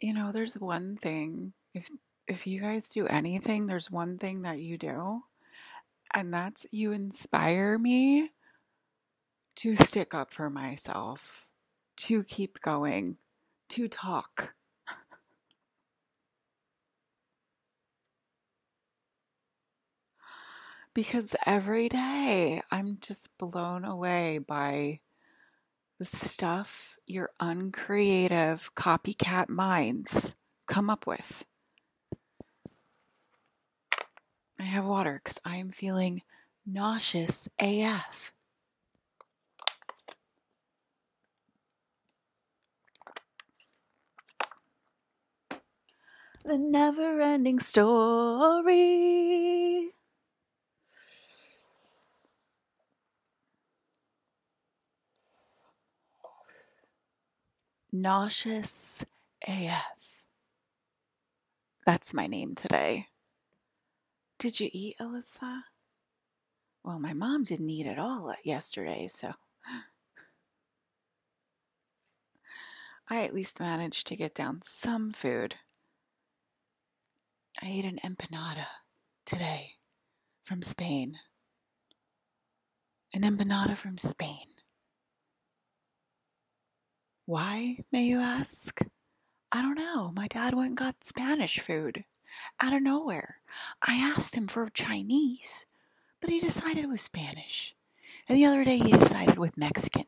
You know, there's one thing if if you guys do anything, there's one thing that you do, and that's you inspire me to stick up for myself, to keep going, to talk. because every day I'm just blown away by stuff your uncreative copycat minds come up with. I have water because I am feeling nauseous AF. The never ending story. Nauseous AF. That's my name today. Did you eat, Alyssa? Well, my mom didn't eat at all yesterday, so I at least managed to get down some food. I ate an empanada today from Spain. An empanada from Spain. Why, may you ask? I don't know. My dad went and got Spanish food out of nowhere. I asked him for Chinese, but he decided it was Spanish. And the other day he decided with Mexican.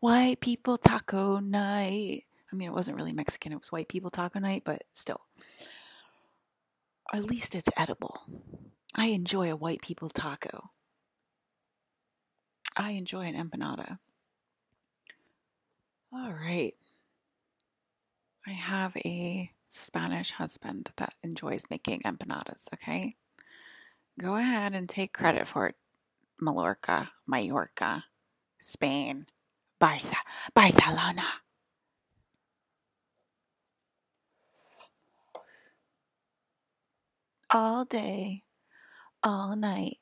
White people taco night. I mean, it wasn't really Mexican, it was white people taco night, but still. At least it's edible. I enjoy a white people taco. I enjoy an empanada. All right. I have a Spanish husband that enjoys making empanadas, okay? Go ahead and take credit for it. Mallorca, Mallorca, Spain, Barca, Barcelona. All day, all night.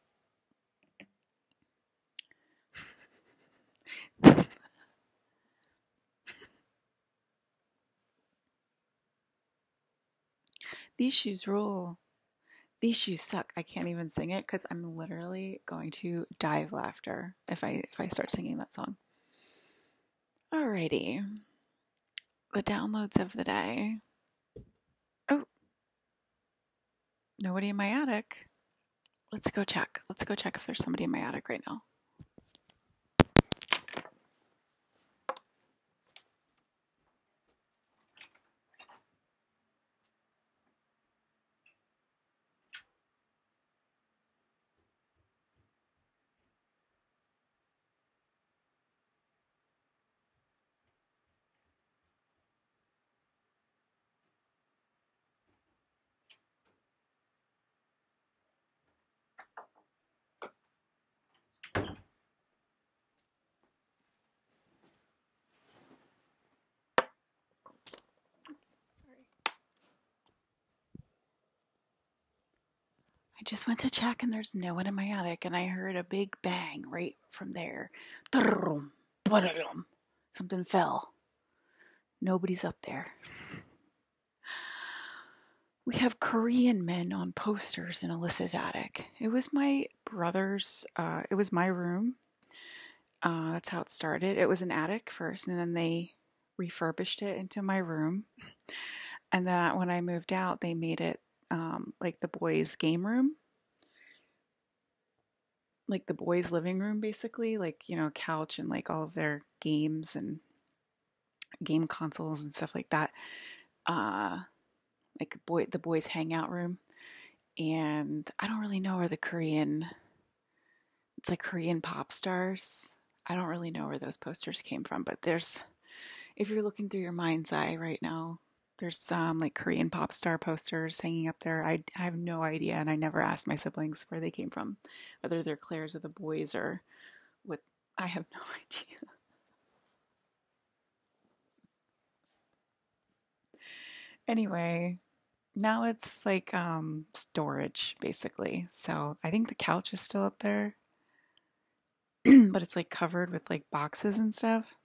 These shoes rule. These shoes suck. I can't even sing it because I'm literally going to die of laughter if I if I start singing that song. Alrighty. The downloads of the day. Oh. Nobody in my attic. Let's go check. Let's go check if there's somebody in my attic right now. Just went to check and there's no one in my attic, and I heard a big bang right from there. Something fell. Nobody's up there. We have Korean men on posters in Alyssa's attic. It was my brother's, uh, it was my room. Uh, that's how it started. It was an attic first, and then they refurbished it into my room. And then when I moved out, they made it um, like the boys' game room, like the boys' living room, basically, like you know, couch and like all of their games and game consoles and stuff like that. Uh, like boy, the boys' hangout room, and I don't really know where the Korean, it's like Korean pop stars. I don't really know where those posters came from, but there's, if you're looking through your mind's eye right now, there's some like Korean pop star posters hanging up there. I, I have no idea, and I never asked my siblings where they came from, whether they're Claire's or the boys or what. I have no idea. Anyway, now it's like um, storage basically. So I think the couch is still up there, but it's like covered with like boxes and stuff.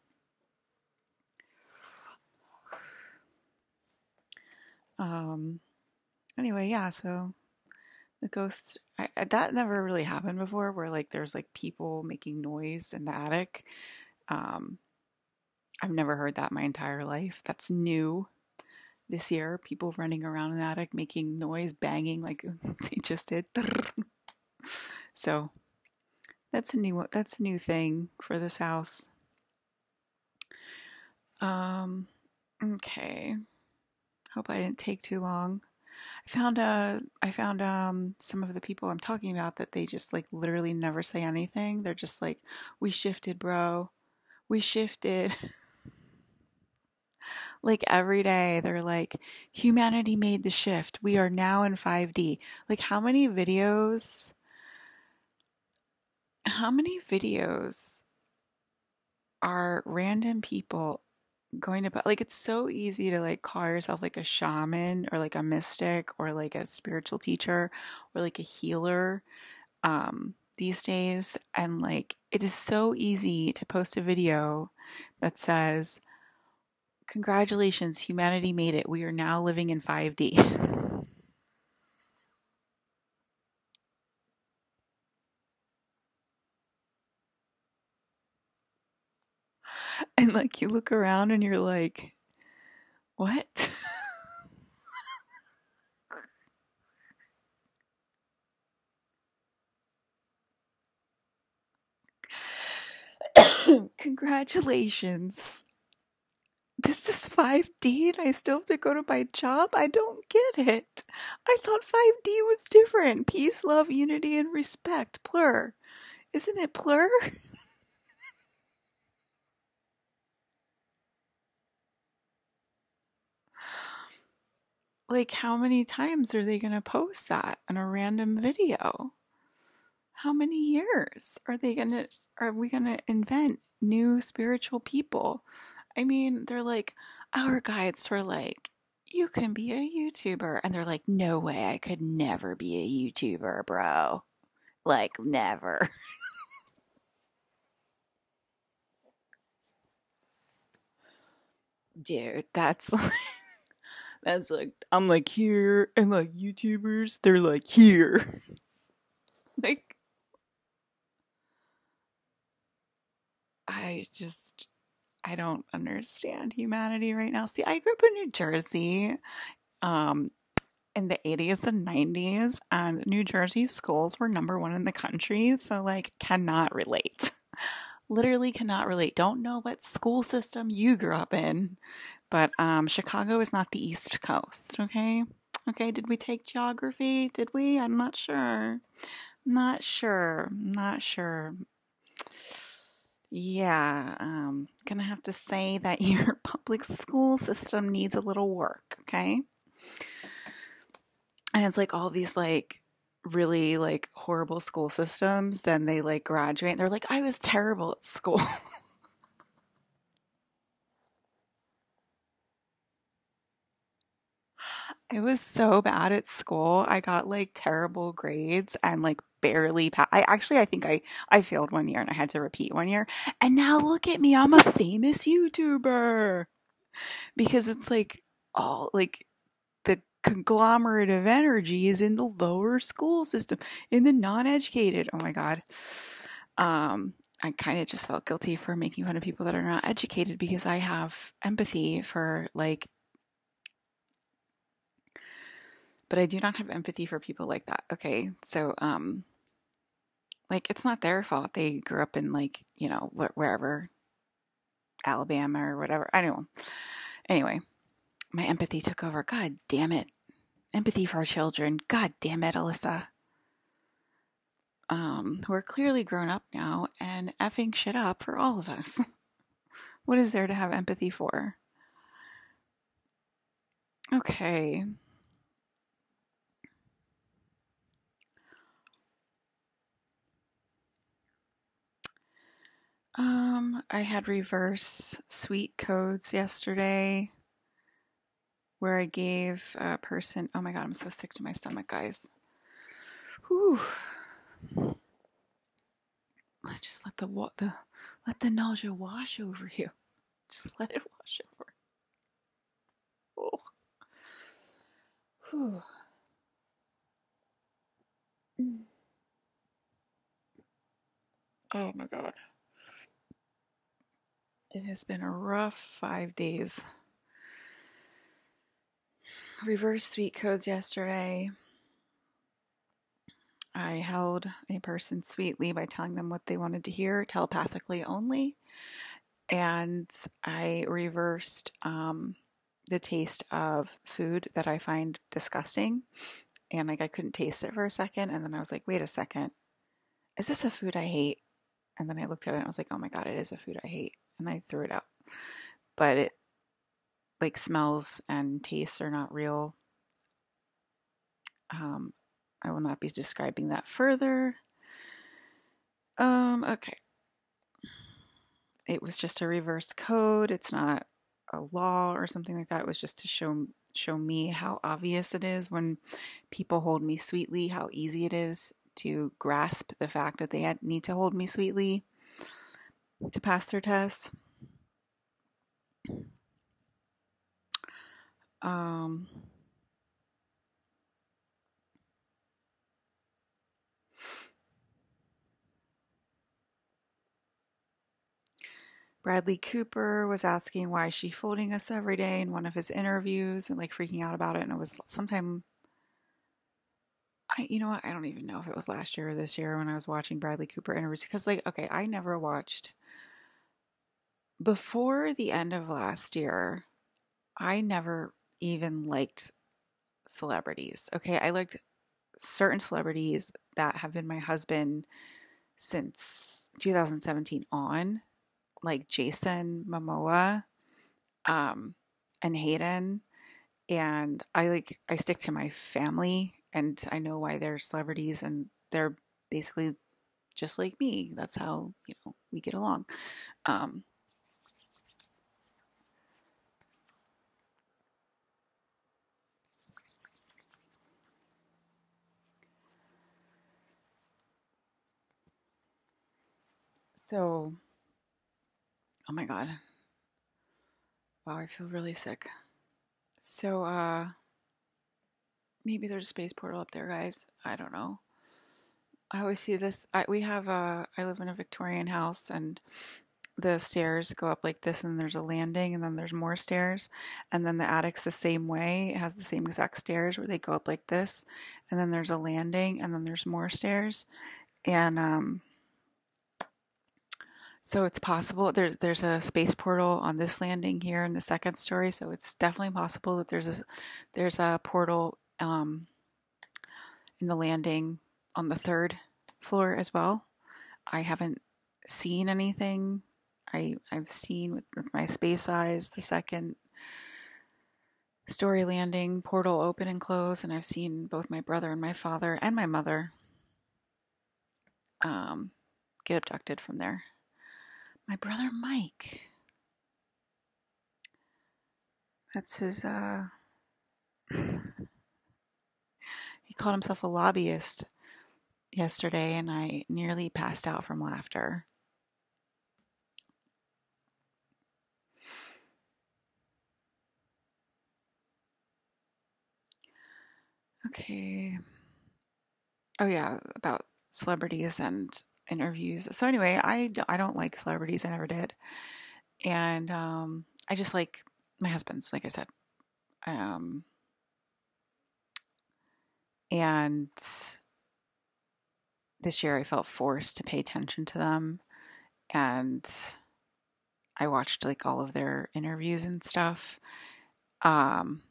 Um. Anyway, yeah. So the ghost I, that never really happened before, where like there's like people making noise in the attic. Um. I've never heard that my entire life. That's new this year. People running around in the attic making noise, banging like they just did. So that's a new that's a new thing for this house. Um okay. Hope I didn't take too long. I found uh I found um some of the people I'm talking about that they just like literally never say anything. They're just like, "We shifted, bro. We shifted." like every day they're like humanity made the shift we are now in 5d like how many videos how many videos are random people going to like it's so easy to like call yourself like a shaman or like a mystic or like a spiritual teacher or like a healer um these days. And like it is so easy to post a video that says congratulations humanity made it. We are now living in 5d and like you look around and you're like, what? Congratulations. This is 5D and I still have to go to my job? I don't get it. I thought 5D was different. Peace, love, unity, and respect. Plur. Isn't it plur? like how many times are they going to post that in a random video? How many years are they going to are we going to invent new spiritual people? I mean they're like our guides were like you can be a youtuber and they're like no way i could never be a youtuber bro. Like never. Dude that's that's like I'm like here and like YouTubers, they're like here. like I just I don't understand humanity right now. See, I grew up in New Jersey um in the 80s and 90s and New Jersey schools were number 1 in the country, so like cannot relate. Literally cannot relate. Don't know what school system you grew up in, but um, Chicago is not the East Coast, okay? Okay, did we take geography? Did we? I'm not sure. Not sure. Not sure. Yeah, um, gonna have to say that your public school system needs a little work, okay? And it's like all these like really like horrible school systems, then they like graduate and they're like, I was terrible at school. I was so bad at school. I got like terrible grades and like barely passed. I actually, I think I, I failed one year and I had to repeat one year. And now look at me. I'm a famous YouTuber because it's like all like the conglomerate of energy is in the lower school system, in the non educated. Oh my God. Um, I kind of just felt guilty for making fun of people that are not educated because I have empathy for like but I do not have empathy for people like that. Okay, so um, like it's not their fault. They grew up in like you know wherever, Alabama or whatever. I don't know. Anyway, my empathy took over. God damn it, empathy for our children. God damn it, Alyssa. Um, who are clearly grown up now and effing shit up for all of us. what is there to have empathy for? Okay. Um, I had reverse sweet codes yesterday where I gave a person, oh my god, I'm so sick to my stomach, guys. Whew. Let's just let the what the let the nausea wash over you. Just let it wash over. Oh. Whew. Oh my god. It has been a rough five days. Reverse sweet codes yesterday. I held a person sweetly by telling them what they wanted to hear, telepathically only. And I reversed um, the taste of food that I find disgusting. And like I couldn't taste it for a second. And then I was like, wait a second. Is this a food I hate? And then I looked at it and I was like, oh my God, it is a food I hate. And I threw it out. But it, like, smells and tastes are not real. Um, I will not be describing that further. Um, okay. It was just a reverse code. It's not a law or something like that. It was just to show show me how obvious it is when people hold me sweetly, how easy it is to grasp the fact that they need to hold me sweetly to pass their tests. Um, Bradley Cooper was asking why is she folding us every day in one of his interviews and like freaking out about it. And it was sometime, I you know what? I don't even know if it was last year or this year when I was watching Bradley Cooper interviews because like okay, I never watched before the end of last year. I never even liked celebrities. Okay, I liked certain celebrities that have been my husband since 2017 on like Jason Momoa um, and Hayden. And I like, I stick to my family and I know why they're celebrities and they're basically just like me. That's how, you know, we get along. Um, so Oh my god. Wow, I feel really sick. So, uh, maybe there's a space portal up there, guys. I don't know. I always see this. I, we have a, I live in a Victorian house and the stairs go up like this and there's a landing and then there's more stairs and then the attic's the same way it has the same exact stairs where they go up like this and then there's a landing and then there's more stairs and um so it's possible there's there's a space portal on this landing here in the second story. So it's definitely possible that there's a there's a portal um, in the landing on the third floor as well. I haven't seen anything. I I've seen with, with my space eyes the second story landing portal open and close, and I've seen both my brother and my father and my mother um, get abducted from there my brother Mike. That's his, uh, he called himself a lobbyist yesterday, and I nearly passed out from laughter. Okay. Oh, yeah, about celebrities and interviews. So anyway, I I don't like celebrities. I never did, and um, I just like my husband's. Like I said, um, and this year I felt forced to pay attention to them, and I watched like all of their interviews and stuff. Um,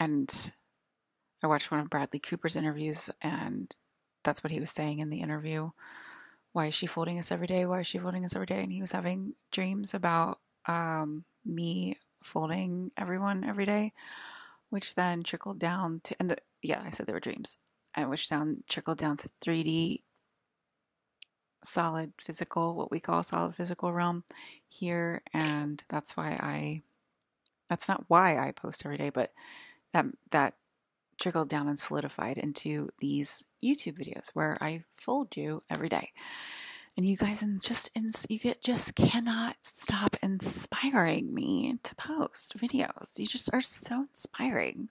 and I watched one of Bradley Cooper's interviews, and that's what he was saying in the interview why is she folding us every day? Why is she folding us every day? And he was having dreams about um, me folding everyone every day, which then trickled down to, and the, yeah, I said they were dreams, and which down trickled down to 3D solid physical, what we call solid physical realm here. And that's why I, that's not why I post every day, but that, that trickled down and solidified into these YouTube videos where I fold you every day. And you guys and just you get just cannot stop inspiring me to post videos. You just are so inspiring.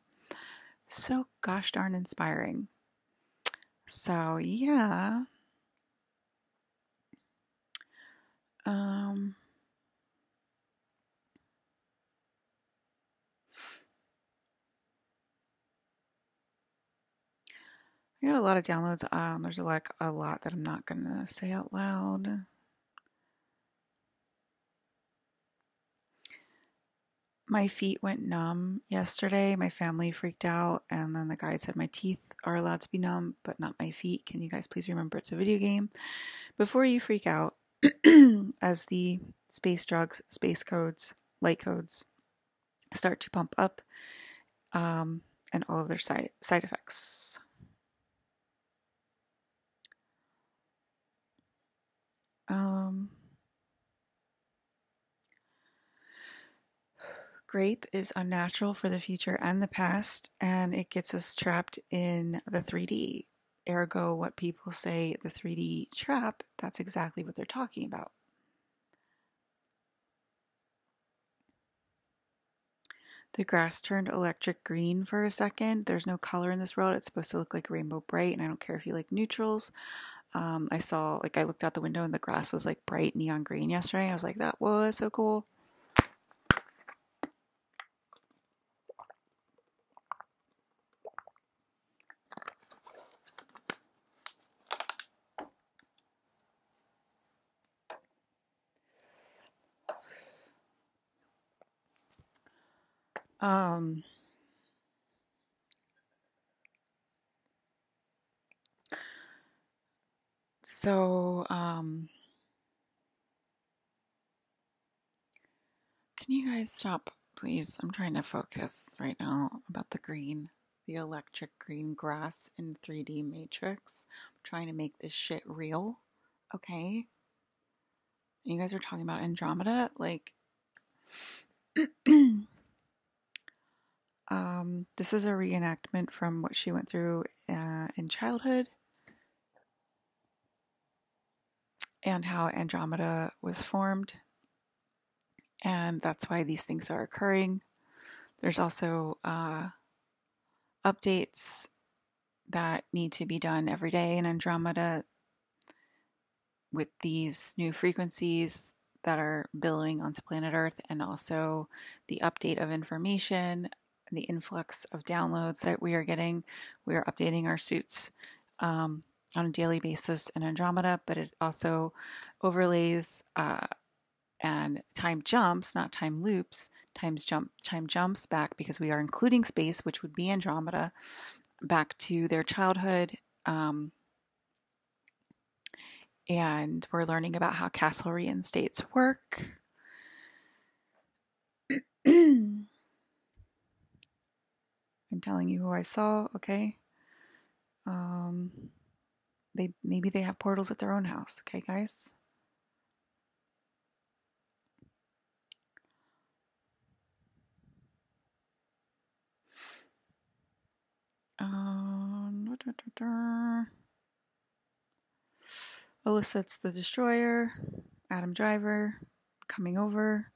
so gosh darn inspiring. So, yeah. Um, I got a lot of downloads. Um, there's like a lot that I'm not gonna say out loud. My feet went numb yesterday. My family freaked out, and then the guide said my teeth are allowed to be numb, but not my feet. Can you guys please remember it's a video game? Before you freak out, as the space drugs, space codes, light codes start to pump up, um, and all of their side side effects. Um, grape is unnatural for the future and the past, and it gets us trapped in the 3D. Ergo, what people say the 3D trap, that's exactly what they're talking about. The grass turned electric green for a second. There's no color in this world. It's supposed to look like rainbow bright, and I don't care if you like neutrals. Um, I saw, like, I looked out the window and the grass was like bright neon green yesterday. I was like, that was so cool. Um, so, um, can you guys stop, please? I'm trying to focus right now about the green, the electric green grass in 3D Matrix. I'm trying to make this shit real, okay? You guys are talking about Andromeda, like. Um, this is a reenactment from what she went through uh, in childhood and how Andromeda was formed. And that's why these things are occurring. There's also uh, updates that need to be done every day in Andromeda with these new frequencies that are billowing onto planet Earth, and also the update of information the influx of downloads that we are getting. We are updating our suits um, on a daily basis in Andromeda, but it also overlays uh, and time jumps, not time loops, times jump time jumps back because we are including space, which would be Andromeda, back to their childhood. Um, and we're learning about how Castlerian states work. I'm telling you who I saw, okay? Um they maybe they have portals at their own house, okay, guys? Um, elicits the destroyer, Adam Driver coming over.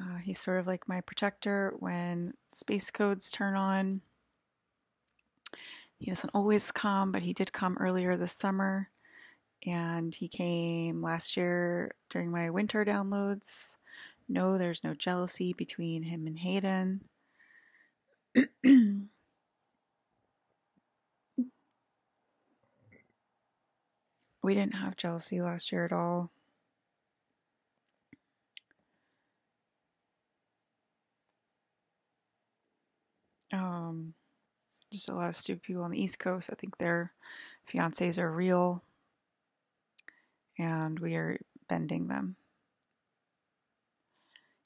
Uh, he's sort of like my protector when space codes turn on. He doesn't always come, but he did come earlier this summer. And he came last year during my winter downloads. No, there's no jealousy between him and Hayden. we didn't have jealousy last year at all. Um, just a lot of stupid people on the East Coast. I think their fiancés are real, and we are bending them.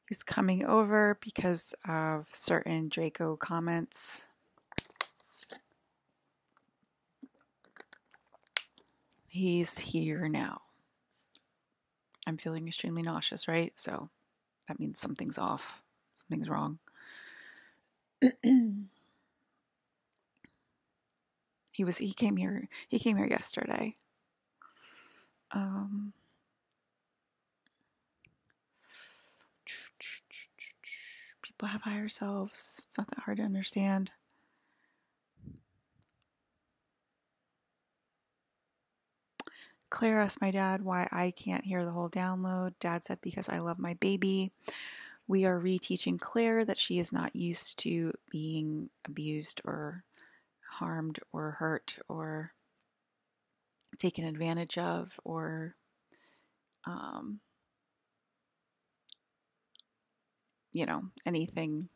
He's coming over because of certain Draco comments. He's here now. I'm feeling extremely nauseous, right? So that means something's off, something's wrong. He was he came here he came here yesterday. Um people have higher selves. It's not that hard to understand. Claire asked my dad why I can't hear the whole download. Dad said, because I love my baby. We are reteaching Claire that she is not used to being abused or harmed or hurt or taken advantage of or um, you know anything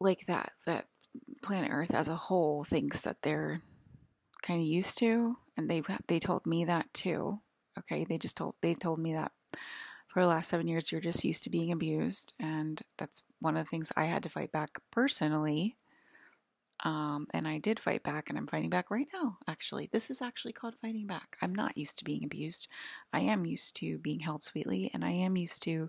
like that that planet earth as a whole thinks that they're kind of used to. And they they told me that too okay? They just told they told me that for the last 7 years you're just used to being abused. And that's one of the things I had to fight back personally um, and I did fight back, and I'm fighting back right now, actually. This is actually called fighting back. I'm not used to being abused. I am used to being held sweetly, and I am used to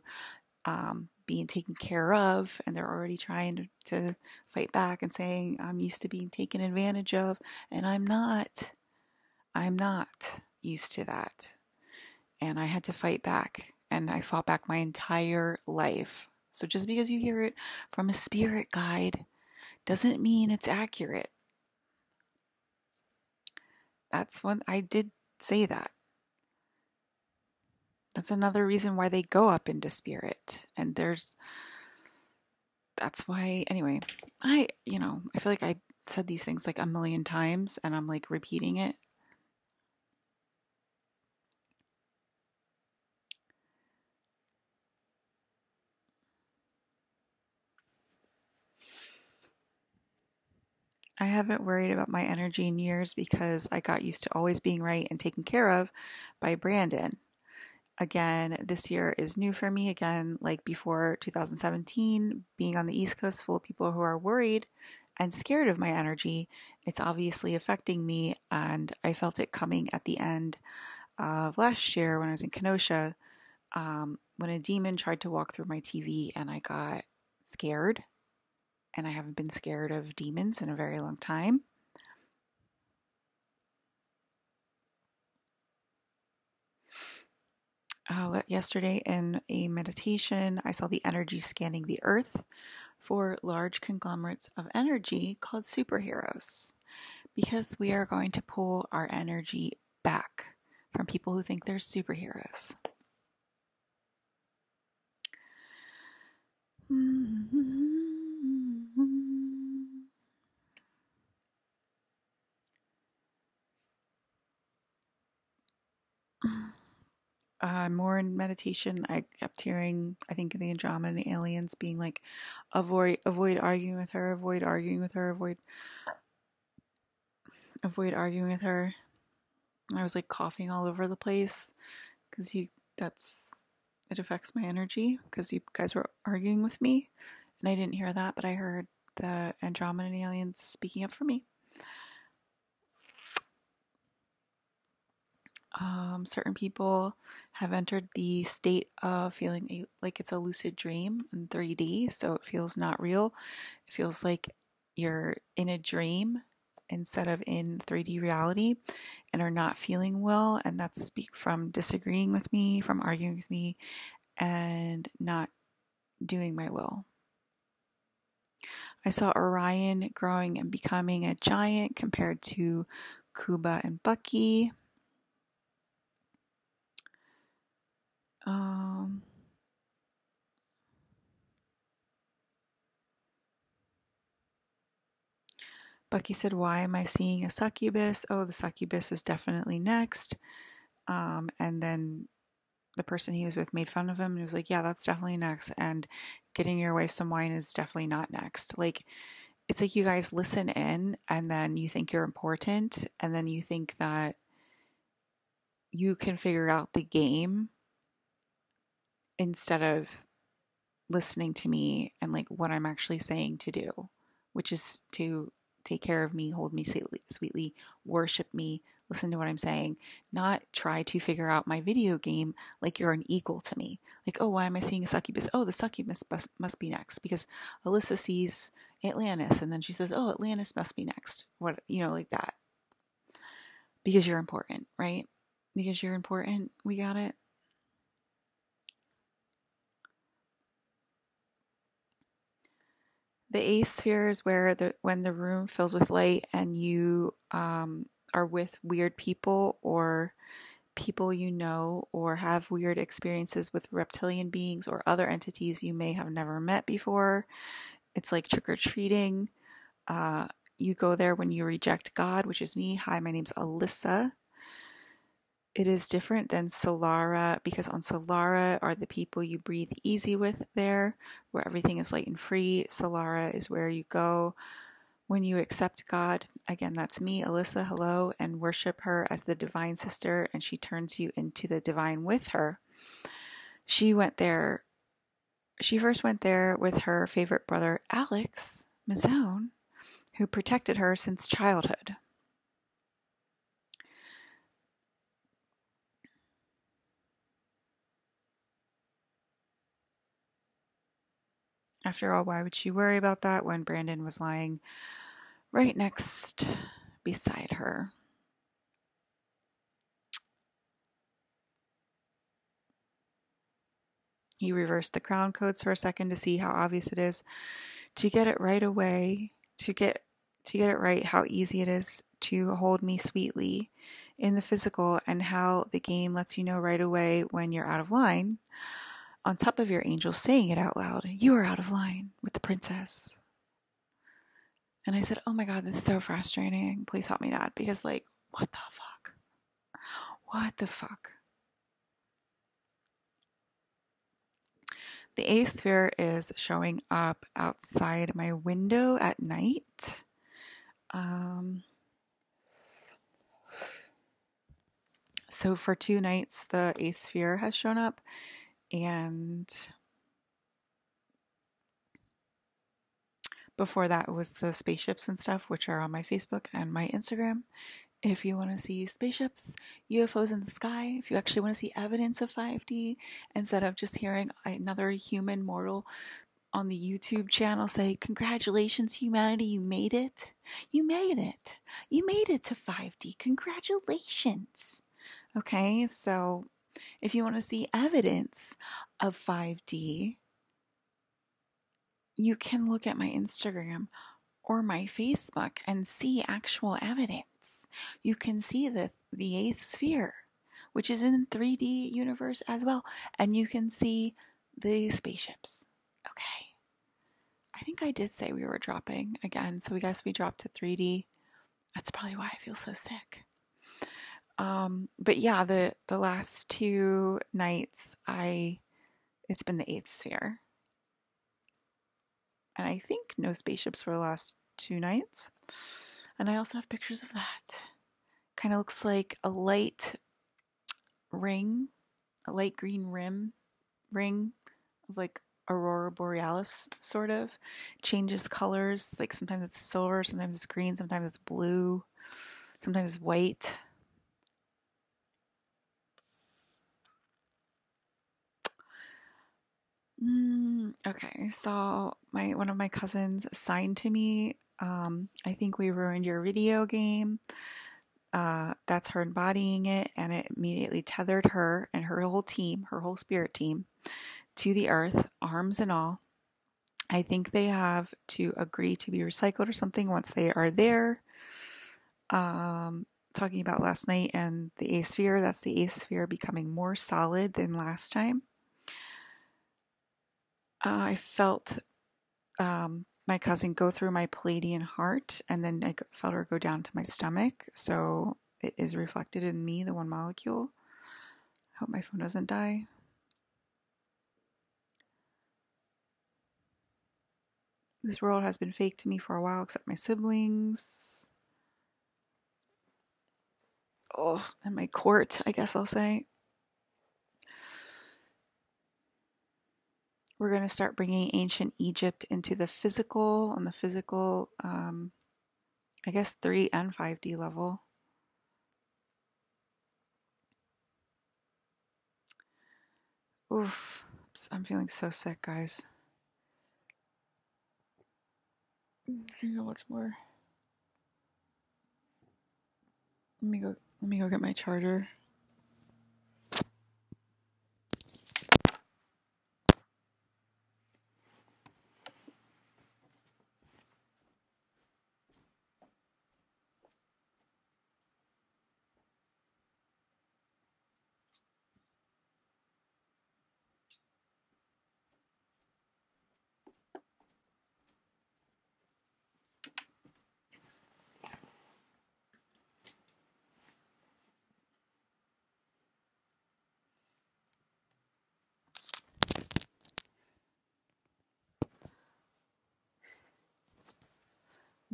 um, being taken care of. And they're already trying to, to fight back and saying, I'm used to being taken advantage of, and I'm not. I'm not used to that. And I had to fight back, and I fought back my entire life. So just because you hear it from a spirit guide, doesn't mean it's accurate. That's when I did say that. That's another reason why they go up into spirit. And there's that's why anyway, I you know, I feel like I said these things like a million times and I'm like repeating it I haven't worried about my energy in years because I got used to always being right and taken care of by Brandon. Again, this year is new for me. Again, like before 2017, being on the East Coast full of people who are worried and scared of my energy, it's obviously affecting me. And I felt it coming at the end of last year when I was in Kenosha, um, when a demon tried to walk through my TV and I got scared and I haven't been scared of demons in a very long time. Uh, yesterday in a meditation, I saw the energy scanning the earth for large conglomerates of energy called superheroes because we are going to pull our energy back from people who think they're superheroes. Mm-hmm. Uh, more in meditation, I kept hearing, I think, the Andromedan aliens being like, avoid, avoid arguing with her, avoid arguing with her, avoid, avoid arguing with her. I was like coughing all over the place because you, that's, it affects my energy because you guys were arguing with me, and I didn't hear that, but I heard the Andromedan aliens speaking up for me. Um, certain people have entered the state of feeling like it's a lucid dream in 3D, so it feels not real. It feels like you're in a dream instead of in 3D reality and are not feeling well. And that's speak from disagreeing with me, from arguing with me, and not doing my will. I saw Orion growing and becoming a giant compared to Kuba and Bucky. Um, Bucky said, Why am I seeing a succubus? Oh, the succubus is definitely next. Um, and then the person he was with made fun of him and was like, Yeah, that's definitely next. And getting your wife some wine is definitely not next. Like, it's like you guys listen in and then you think you're important and then you think that you can figure out the game instead of listening to me and like what I'm actually saying to do, which is to take care of me, hold me sweetly, worship me, listen to what I'm saying, not try to figure out my video game like you're an equal to me. Like, oh, why am I seeing a succubus? Oh, the succubus must, must be next because Alyssa sees Atlantis and then she says, oh, Atlantis must be next. What, you know, like that. Because you're important, right? Because you're important. We got it. The A sphere is where the when the room fills with light and you um, are with weird people or people you know or have weird experiences with reptilian beings or other entities you may have never met before. It's like trick or treating. Uh, you go there when you reject God, which is me. Hi, my name's Alyssa. It is different than Solara because on Solara are the people you breathe easy with there, where everything is light and free. Solara is where you go when you accept God. Again, that's me, Alyssa, hello, and worship her as the divine sister, and she turns you into the divine with her. She went there, she first went there with her favorite brother, Alex Mazzone, who protected her since childhood. After all, why would she worry about that when Brandon was lying right next beside her? He reversed the crown codes for a second to see how obvious it is to get it right away, to get to get it right how easy it is to hold me sweetly in the physical and how the game lets you know right away when you're out of line on top of your angels saying it out loud, You are out of line with the princess. And I said, Oh my God, this is so frustrating. Please help me, Dad. Because, like, what the fuck? What the fuck? The A sphere is showing up outside my window at night. Um, so for two nights, the A sphere has shown up, and before that was the spaceships and stuff, which are on my Facebook and my Instagram. If you want to see spaceships, UFOs in the sky, if you actually want to see evidence of 5D instead of just hearing another human mortal on the YouTube channel say, Congratulations, humanity, you made it. You made it. You made it to 5D. Congratulations. Okay, so if you want to see evidence of 5D, you can look at my Instagram or my Facebook and see actual evidence. You can see the, the eighth sphere, which is in 3D universe as well, and you can see the spaceships. Okay. I think I did say we were dropping again, so we guess we dropped to 3D. That's probably why I feel so sick. Um, but yeah, the the last two nights I it's been the eighth sphere. And I think no spaceships for the last two nights. And I also have pictures of that. Kind of looks like a light ring, a light green rim ring of like aurora borealis sort of changes colors like sometimes it's silver sometimes it's green sometimes it's blue sometimes it's white Mm, okay, so my one of my cousins signed to me. Um, I think we ruined your video game. Uh, that's her embodying it, and it immediately tethered her and her whole team, her whole spirit team, to the earth, arms and all. I think they have to agree to be recycled or something once they are there. Um, talking about last night and the A sphere, that's the A sphere becoming more solid than last time uh, I felt um, my cousin go through my Pleiadian heart, and then I felt her go down to my stomach. So it is reflected in me, the one molecule. I hope my phone doesn't die. This world has been fake to me for a while, except my siblings. Oh, and my court, I guess I'll say. We're going to start bringing ancient Egypt into the physical, on the physical, um, I guess 3 and 5D level. Oof, I'm feeling so sick, guys. More. Let me go. Let me go get my charger.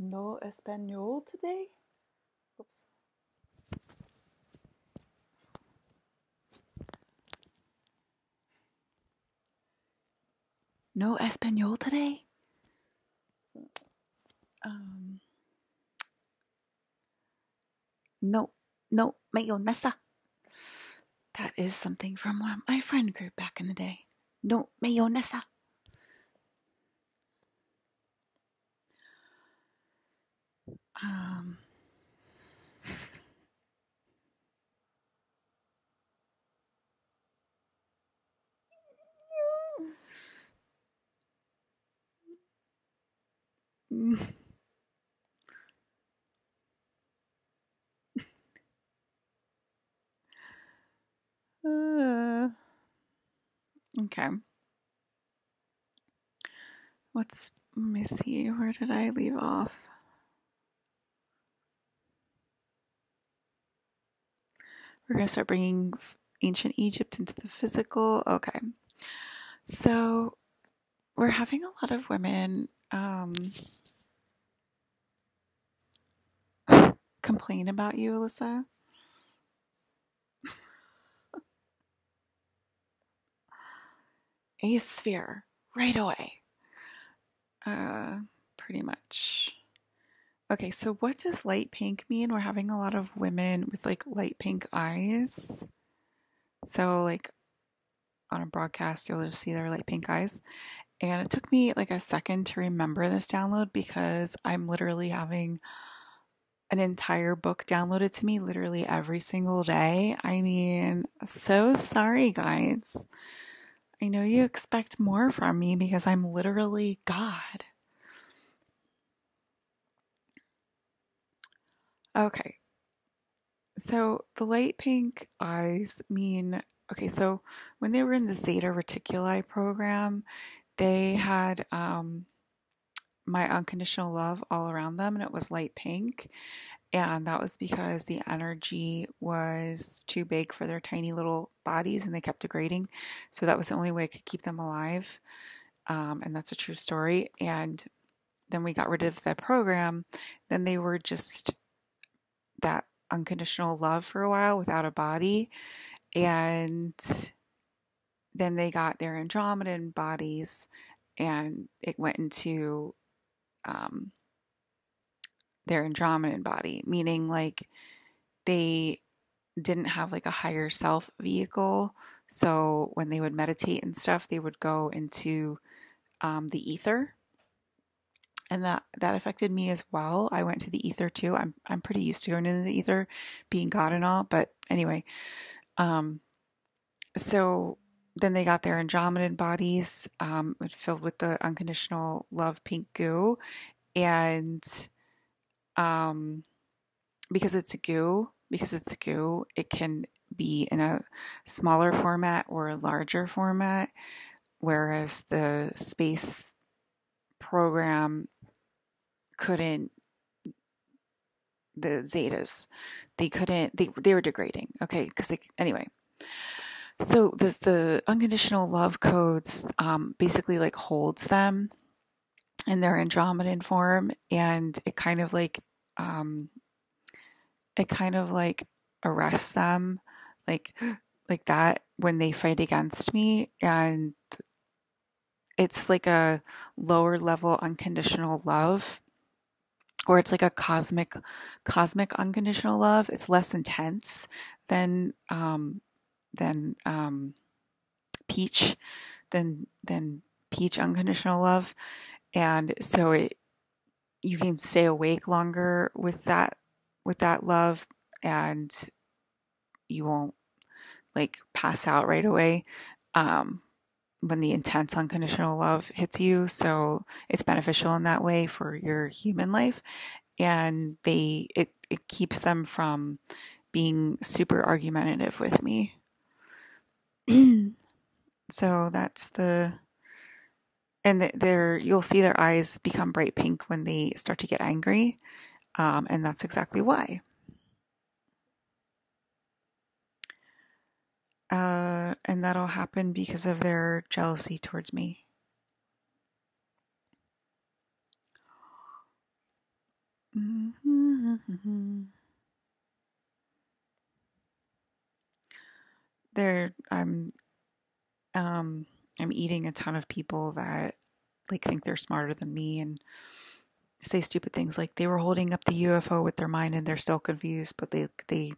No Espanol today? Oops. No Espanol today? Um, no, no, mayonesa. That is something from one of my friend group back in the day. No mayonesa. Um, uh, okay. What's, let me see, where did I leave off? We're going to start bringing ancient Egypt into the physical. Okay. So we're having a lot of women um, complain about you, Alyssa. A sphere right away. Uh, pretty much. Okay, so what does light pink mean? We're having a lot of women with like light pink eyes. So, like on a broadcast, you'll just see their light pink eyes. And it took me like a second to remember this download because I'm literally having an entire book downloaded to me literally every single day. I mean, so sorry, guys. I know you expect more from me because I'm literally God. Okay. So the light pink eyes mean okay, so when they were in the Zeta Reticuli program, they had um, my unconditional love all around them, and it was light pink. And that was because the energy was too big for their tiny little bodies and they kept degrading. So that was the only way I could keep them alive. Um, and that's a true story. And then we got rid of the program. Then they were just that unconditional love for a while without a body. And then they got their Andromedan bodies and it went into um, their Andromedan body, meaning like they didn't have like a higher self vehicle. So when they would meditate and stuff, they would go into um, the ether. And that, that affected me as well. I went to the ether too. I'm, I'm pretty used to going into the ether, being God and all. But anyway, um, so then they got their Andromedan bodies um, filled with the unconditional love pink goo. And um, because it's goo, because it's goo, it can be in a smaller format or a larger format, whereas the space program couldn't the zetas they couldn't they, they were degrading okay? Because anyway. So this the unconditional love codes um, basically like holds them in their Andromedan form, and it kind of like um, it kind of like arrests them, like like that when they fight against me, and it's like a lower level unconditional love or it's like a cosmic cosmic unconditional love it's less intense than um than um peach than than peach unconditional love. And so it you can stay awake longer with that with that love and you won't like pass out right away. Um, when the intense unconditional love hits you. So it's beneficial in that way for your human life. And they it, it keeps them from being super argumentative with me. So that's the and there you'll see their eyes become bright pink when they start to get angry. Um, and that's exactly why uh, and that'll happen because of their jealousy towards me. There, I'm, um, I'm eating a ton of people that like think they're smarter than me and say stupid things like they were holding up the UFO with their mind and they're still confused, but they they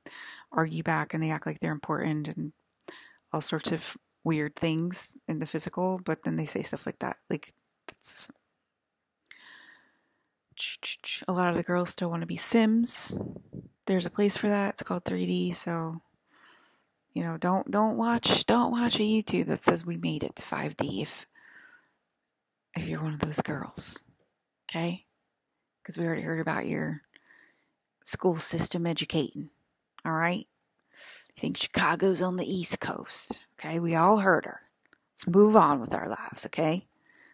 argue back and they act like they're important and all sorts of weird things in the physical, but then they say stuff like that. Like that's a lot of the girls still want to be Sims. There's a place for that. It's called 3D, so you know, don't don't watch don't watch a YouTube that says we made it to 5D if if you're one of those girls. Okay? Because we already heard about your school system educating. All right? You think Chicago's on the East Coast. Okay? We all heard her. Let's move on with our lives, okay?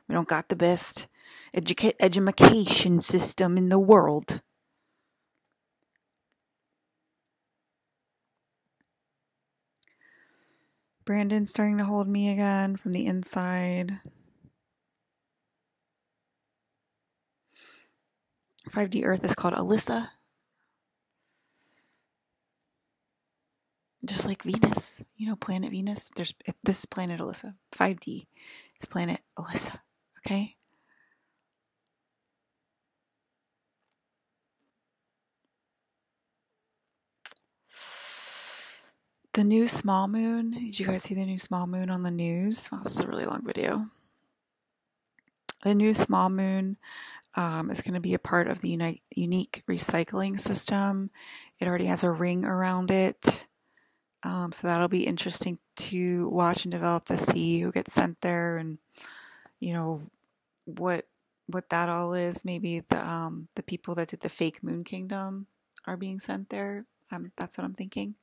We don't got the best educa- education system in the world. Brandon's starting to hold me again from the inside. 5D Earth is called Alyssa. Just like Venus, you know, planet Venus. There's this is planet Alyssa. 5D It's planet Alyssa. Okay. The new small moon. Did you guys see the new small moon on the news? This is a really long video. The new small moon um, is going to be a part of the uni- unique recycling system. It already has a ring around it. Um, so that'll be interesting to watch and develop to see who gets sent there and you know what what that all is. Maybe the um, the people that did the fake Moon Kingdom are being sent there. Um, that's what I'm thinking.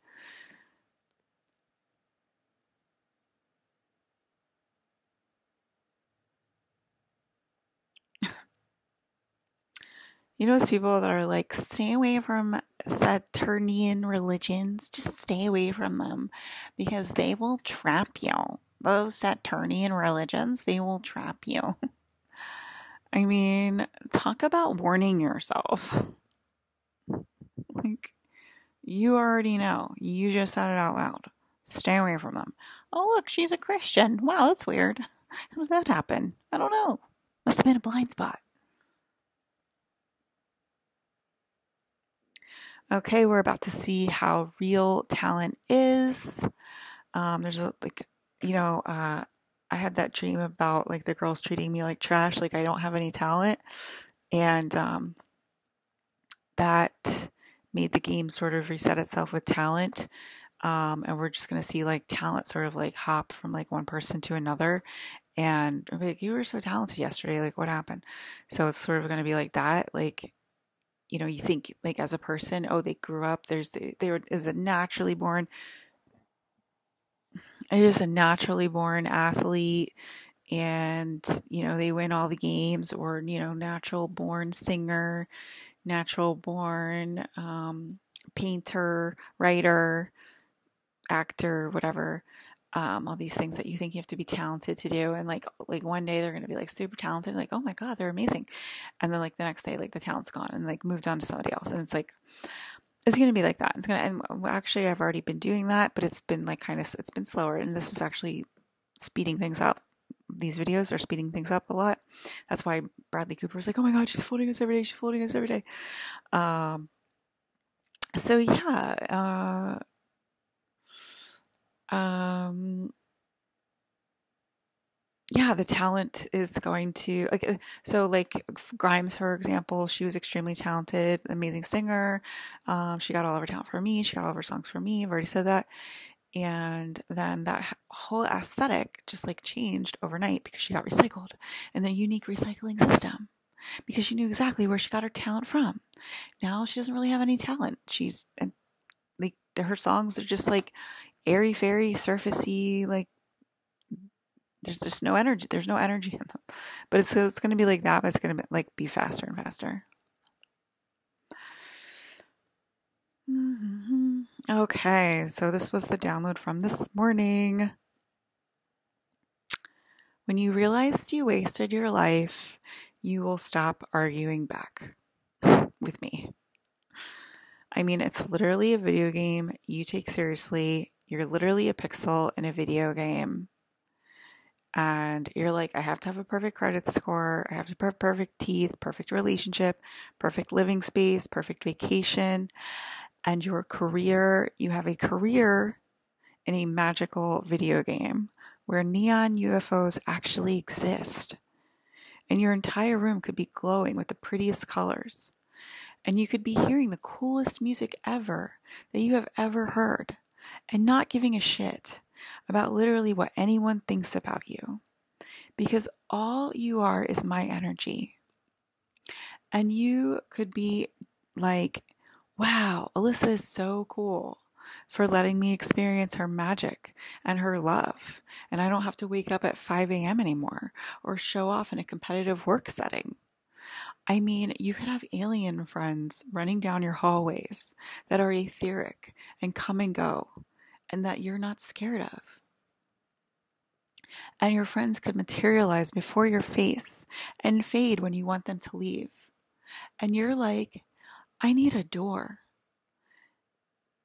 You know those people that are like, stay away from Saturnian religions. Just stay away from them because they will trap you. Those Saturnian religions, they will trap you. I mean, talk about warning yourself. Like, you already know. You just said it out loud. Stay away from them. Oh, look, she's a Christian. Wow, that's weird. How did that happen? I don't know. Must have been a blind spot. Okay, we're about to see how real talent is. Um, there's a, like, you know, uh, I had that dream about like the girls treating me like trash, like I don't have any talent. And um, that made the game sort of reset itself with talent. Um, and we're just going to see like talent sort of like hop from like one person to another. And like, you were so talented yesterday. Like, what happened? So it's sort of going to be like that. Like, you know, you think like as a person, oh, they grew up, there's, there is a naturally born, it is a naturally born athlete and, you know, they win all the games or, you know, natural born singer, natural born um, painter, writer, actor, whatever um, all these things that you think you have to be talented to do and like like one day they're going to be like super talented like oh my god they're amazing. And then like the next day like the talent's gone and like moved on to somebody else and it's like it's going to be like that. It's going to and actually i've already been doing that but it's been like kind of it's been slower and this is actually speeding things up. These videos are speeding things up a lot. That's why bradley cooper was like oh my god she's folding us every day she's folding us every day. Um so yeah uh um, yeah, the talent is going to like uh, so like Grimes, for example, she was extremely talented, amazing singer. Um, she got all of her talent for me. She got all of her songs for me. I've already said that. And then that whole aesthetic just like changed overnight because she got recycled in the unique recycling system because she knew exactly where she got her talent from. Now she doesn't really have any talent. She's and like her songs are just like airy fairy, surfacey, like there's just no energy. There's no energy in them. But it's so it's gonna be like that, but it's gonna be, like be faster and faster. Mm-hmm. Okay, so this was the download from this morning. When you realized you wasted your life, you will stop arguing back. with me. I mean, it's literally a video game you take seriously. You're literally a pixel in a video game. And you're like, I have to have a perfect credit score. I have to have perfect teeth, perfect relationship, perfect living space, perfect vacation. And your career, you have a career in a magical video game where neon UFOs actually exist. And your entire room could be glowing with the prettiest colors. And you could be hearing the coolest music ever that you have ever heard and not giving a shit about literally what anyone thinks about you. Because all you are is my energy. And you could be like, wow, Alyssa is so cool for letting me experience her magic and her love. And I don't have to wake up at 5 a.m. anymore or show off in a competitive work setting. I mean, you could have alien friends running down your hallways that are etheric and come and go and that you're not scared of. And your friends could materialize before your face and fade when you want them to leave. And you're like, I need a door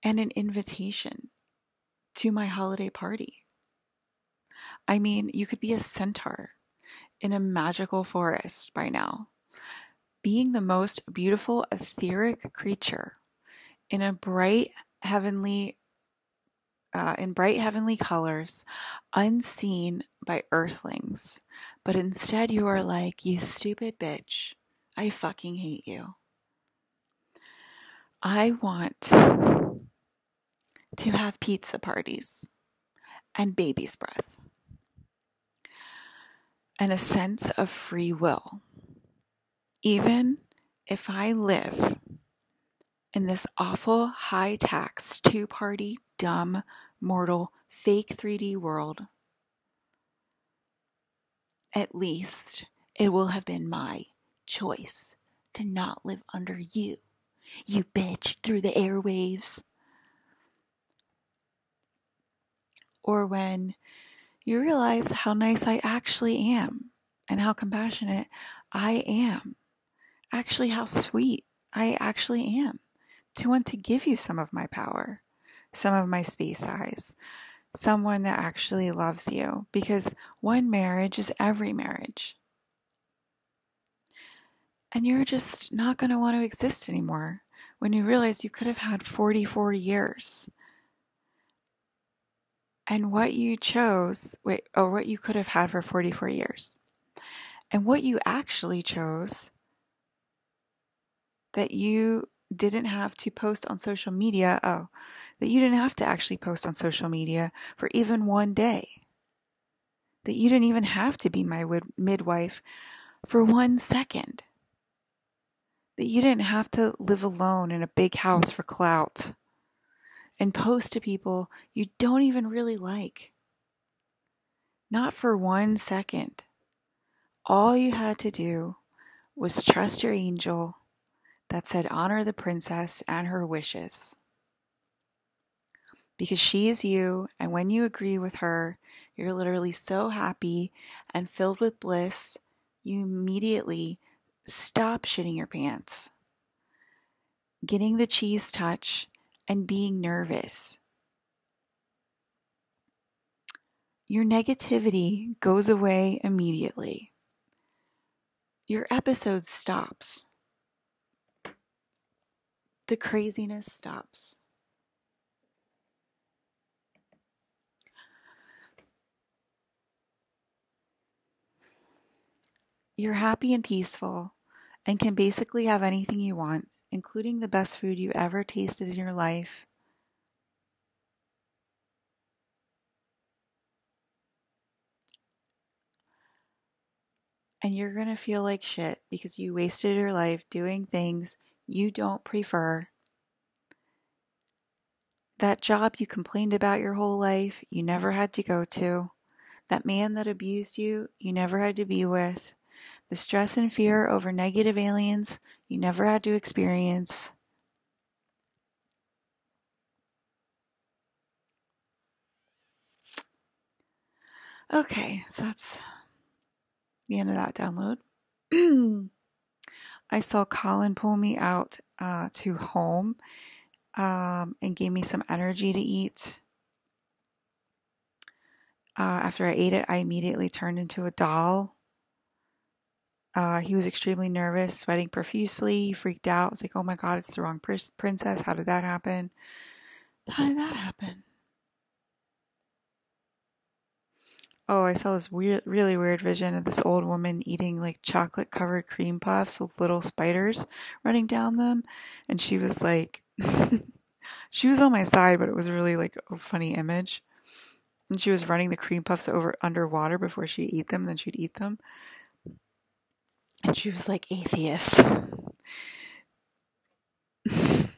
and an invitation to my holiday party. I mean, you could be a centaur in a magical forest by now, being the most beautiful etheric creature in a bright heavenly uh, in bright heavenly colors, unseen by earthlings. But instead, you are like, you stupid bitch. I fucking hate you. I want to have pizza parties and baby's breath and a sense of free will. Even if I live in this awful high tax, two party, dumb, mortal, fake 3D world, at least it will have been my choice to not live under you, you bitch, through the airwaves. or when you realize how nice I actually am and how compassionate I am. Actually, how sweet I actually am to want to give you some of my power, some of my space size, someone that actually loves you because one marriage is every marriage. And you're just not going to want to exist anymore when you realize you could have had 44 years and what you chose, wait, or what you could have had for 44 years, and what you actually chose that you didn't have to post on social media. Oh, that you didn't have to actually post on social media for even one day. That you didn't even have to be my midwife for one second. That you didn't have to live alone in a big house for clout and post to people you don't even really like. Not for one second. All you had to do was trust your angel that said, Honor the princess and her wishes. Because she is you, and when you agree with her, you're literally so happy and filled with bliss, you immediately stop shitting your pants. Getting the cheese touch and being nervous. Your negativity goes away immediately. Your episode stops. The craziness stops. You're happy and peaceful and can basically have anything you want including the best food you've ever tasted in your life. And you're going to feel like shit because you wasted your life doing things you don't prefer. That job you complained about your whole life, you never had to go to. That man that abused you, you never had to be with the stress and fear over negative aliens you never had to experience. Okay, so that's the end of that download. I saw Colin pull me out uh, to home um, and gave me some energy to eat. Uh, after I ate it, I immediately turned into a doll. Uh, he was extremely nervous, sweating profusely. Freaked out. I was like, oh my God, it's the wrong pr- princess. How did that happen? How did that happen? Oh, I saw this weird, really weird vision of this old woman eating like chocolate covered cream puffs with little spiders running down them. And she was like, she was on my side, but it was really like a funny image. And she was running the cream puffs over underwater before she'd eat them, then she'd eat them. And she was like, atheist. and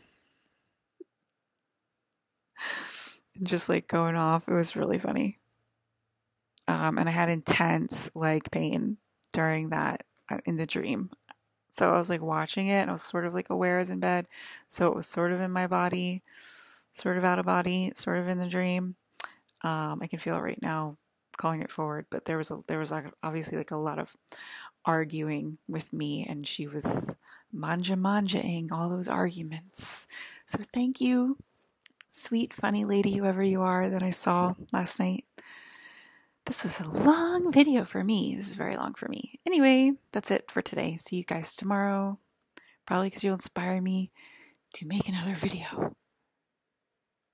just like going off. It was really funny. Um, and I had intense leg pain during that uh, in the dream. So I was like watching it and I was sort of like aware as in bed. So it was sort of in my body, sort of out of body, sort of in the dream. Um, I can feel it right now calling it forward, but there was a, there was obviously like a lot of arguing with me and she was manja manjaing all those arguments. So thank you, sweet, funny lady, whoever you are that I saw last night. This was a long video for me. This is very long for me. Anyway, that's it for today. See you guys tomorrow. Probably because you'll inspire me to make another video.